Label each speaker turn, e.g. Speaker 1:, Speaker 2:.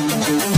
Speaker 1: Música